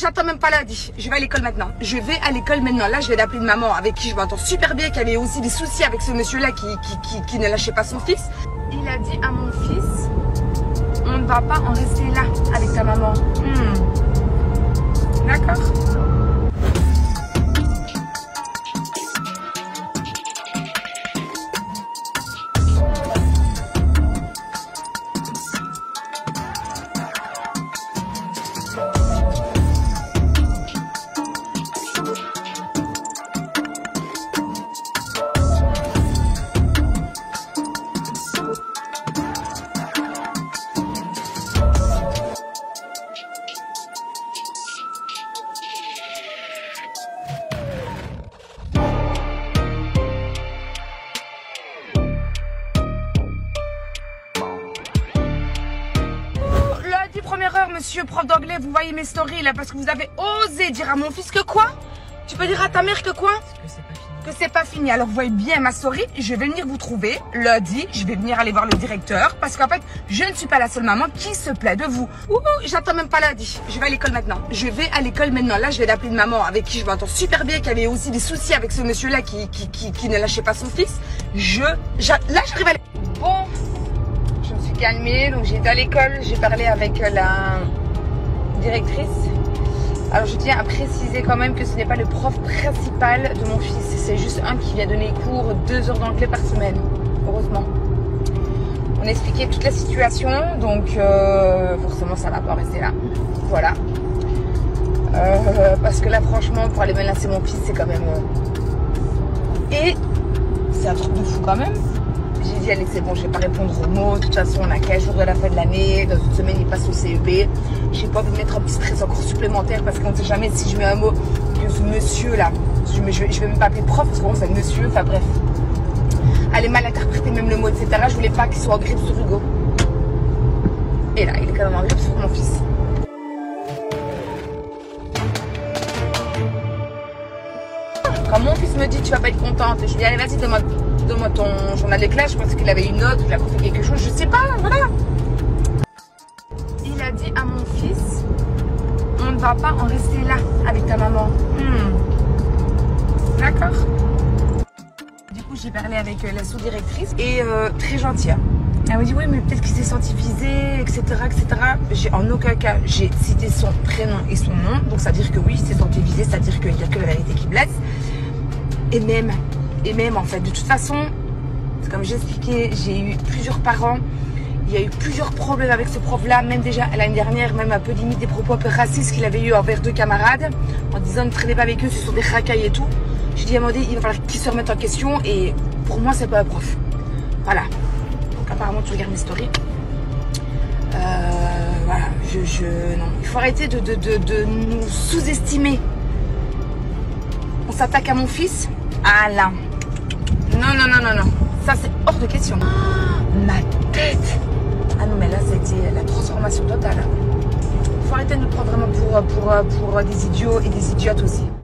j'attends même pas lundi. Je vais à l'école maintenant. Je vais à l'école maintenant. Là, je vais d'appeler une maman avec qui je m'entends super bien, qui avait aussi des soucis avec ce monsieur-là qui, qui, qui, qui ne lâchait pas son fils. Il a dit à mon fils, on ne va pas en rester là avec ta monsieur prof d'anglais, vous voyez mes stories là parce que vous avez osé dire à mon fils que quoi? Tu peux dire à ta mère que quoi? Que c'est pas fini? que c'est pas fini. Alors vous voyez bien ma story, je vais venir vous trouver lundi, je vais venir aller voir le directeur parce qu'en fait, je ne suis pas la seule maman qui se plaît de vous. Ouh, j'attends même pas lundi. Je vais à l'école maintenant. Je vais à l'école maintenant. Là, je vais d'appeler une maman avec qui je m'entends super bien, qui avait aussi des soucis avec ce monsieur-là qui, qui, qui, qui ne lâchait pas son fils. Je, là, j'arrive à l'école. Bon, calmée, donc j'ai été à l'école, j'ai parlé avec euh, la directrice. Alors je tiens à préciser quand même que ce n'est pas le prof principal de mon fils, c'est juste un qui vient donner cours deux heures d'anglais par semaine, heureusement. On a expliqué toute la situation, donc euh, forcément ça va pas rester là. Voilà. Euh, parce que là franchement pour aller menacer mon fils c'est quand même... Et c'est un truc de fou quand même. J'ai dit, allez, c'est bon, je vais pas répondre aux mots. De toute façon, on a 15 jours de la fin de l'année. Dans une semaine, il passe au CEB. J'ai pas envie de mettre un petit stress encore supplémentaire parce qu'on ne sait jamais si je mets un mot que ce monsieur-là. Je, me- je, vais- même pas appeler prof parce que bon, c'est monsieur. Enfin bref. Allez mal interpréter même le mot, etc. Je voulais pas qu'il soit en grippe sur Hugo. Et là, il est quand même en grippe sur mon fils. Quand mon fils me dit tu vas pas être contente, je lui dis allez vas-y donne-moi donne-moi ton journal classe, je pense qu'il avait une note, il a fait quelque chose, je sais pas, voilà. Il a dit à mon fils, on ne va pas en rester là avec ta maman. Hmm. D'accord. Du coup j'ai parlé avec euh, la sous-directrice et euh, très gentille. Elle m'a dit oui mais peut-être qu'il s'est senti visé, etc. etc. J'ai en aucun cas j'ai cité son prénom et son nom, donc ça veut dire que oui il s'est senti visé, c'est-à-dire qu'il n'y a que la vérité qui blesse. Et même, et même en fait, de toute façon, comme j'ai expliqué, j'ai eu plusieurs parents, il y a eu plusieurs problèmes avec ce prof-là, même déjà l'année dernière, même un peu limite des propos un peu racistes qu'il avait eu envers deux camarades, en disant ne traînez pas avec eux, ce sont des racailles et tout. J'ai dit à donné, il va falloir qu'ils se remettent en question et pour moi, c'est pas un prof. Voilà. Donc apparemment, tu regardes mes stories. Euh, voilà, je, je, non, il faut arrêter de, de, de, de nous sous-estimer. On s'attaque à mon fils Ah là. Non, non, non, non, non. Ça, c'est hors de question. Ah, ma tête Ah non, mais là, c'était la transformation totale. Faut arrêter de nous prendre vraiment pour, pour, pour des idiots et des idiotes aussi.